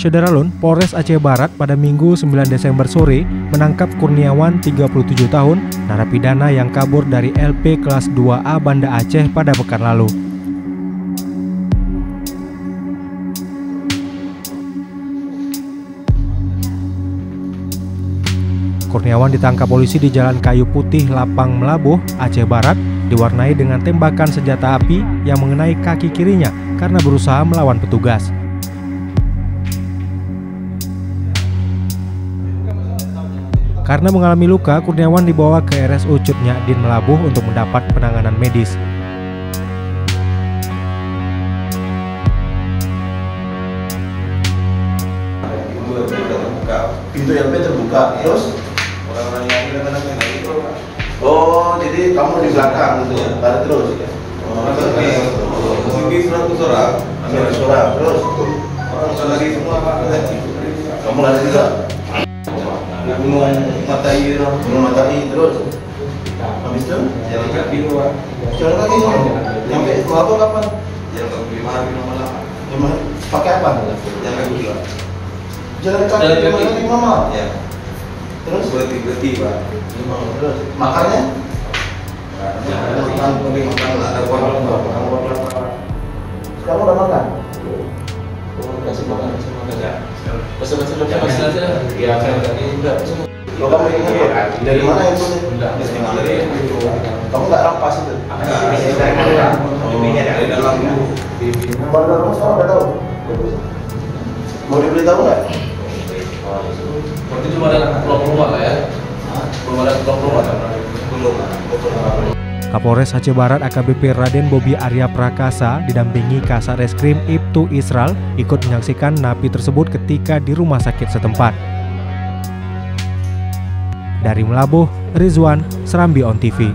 Syederalun, Polres Aceh Barat pada Minggu 9 Desember sore menangkap Kurniawan 37 tahun, narapidana yang kabur dari LP kelas 2A Banda Aceh pada pekan lalu. Kurniawan ditangkap polisi di Jalan Kayu Putih, Lapang, Melabuh, Aceh Barat, diwarnai dengan tembakan senjata api yang mengenai kaki kirinya karena berusaha melawan petugas. Karena mengalami luka, Kurniawan dibawa ke RSU Cut Nyadin Melabuh untuk mendapat penanganan medis. pintu LP terbuka. Terus orang-orang yang kadang-kadang gitu oh jadi kamu di belakang gitu Iya. lari terus? Oh, orang pergi seratus orang. Ambil surat terus? Orang lari semua pak. Kamu lari juga di gunung matai itu gunung matahari terus habis itu jalan kaki pak jalan lagi kamu nyampe Melabuh kapan jalan kaki lima hari lima malam lima pakai apa jalan kaki pak jalan kaki lima kaki. hari lima malam ya terus berhenti berhenti pak terus makannya makan pergi makan ada uang kamu udah makan kasih makan ya pesan pesan aja. Iya, tadi. Lo kamu ya? Dari mana itu? dari Kamu nggak rampas itu? dari dalam Warga rumah sekarang udah tahu? Mau diberitahu nggak? Berarti cuma ada rumah lah ya. Belum ada blok rumah kan? belum Kapolres Aceh Barat AKBP Raden Bobi Arya Prakasa didampingi Kasat Reskrim Ibtu Israel ikut menyaksikan napi tersebut ketika di rumah sakit setempat. Dari Melabuh, Rizwan, Serambi On TV.